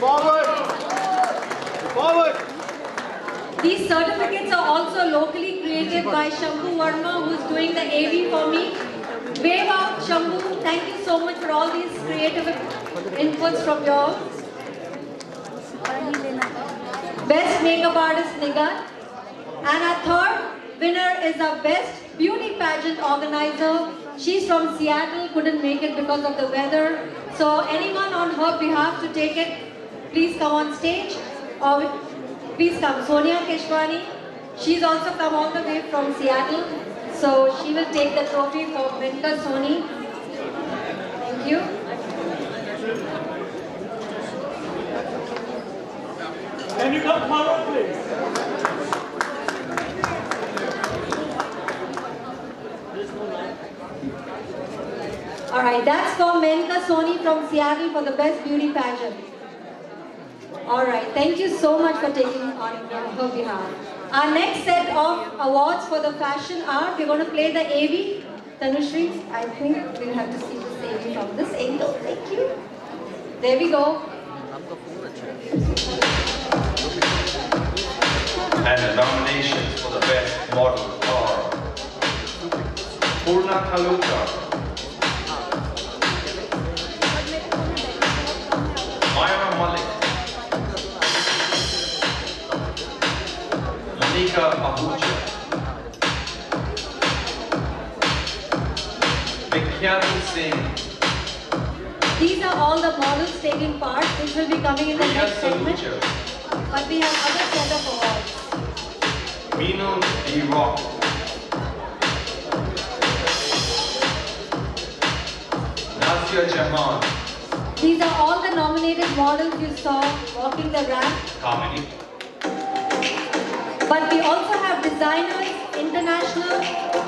Forward! Forward! These certificates are also locally created by Shambhu Verma, who's doing the AV for me. Wave out, Shambhu. Thank you so much for all these creative inputs from you all. Best Makeup Artist Nigar. And our third winner is our Best Beauty Pageant Organizer. She's from Seattle, couldn't make it because of the weather. So anyone on her behalf to take it, please come on stage. Or please come. Sonia Keshwani. She's also come all the way from Seattle. So she will take the trophy for Menka Soni. Thank you. Can you come forward, please? All right, that's for Menka Soni from Seattle for the best beauty pageant. All right, thank you so much for taking on her behalf. Our next set of awards for the fashion art, we're going to play the AV. Tanushri, I think we'll have to see this AV from this angle. Thank you. There we go. And the nominations for the best model are Purna Taluka, Monica Ahuja, Vikhyati Singh, These are all the models taking part, which will be coming in the Priya next segment. But we have other set of awards. Meenal D. Rock, Nazia Jahan, These are all the nominated models you saw walking the ramp. Comedy, But we also have designers, international,